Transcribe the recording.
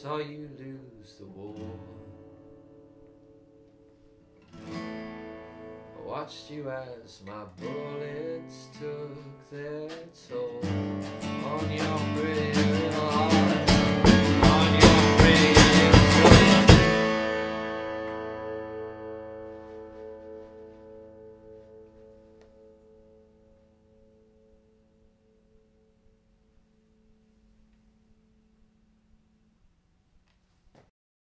saw you lose the war. I watched you as my bullets took their toll on your brittle heart.